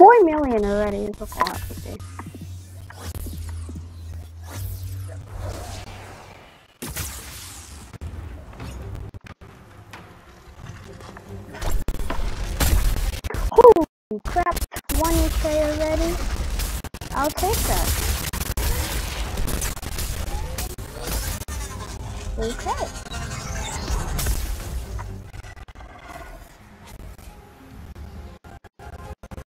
Four million already is okay. I'll. Holy crap, 20k already? I'll take that. Okay.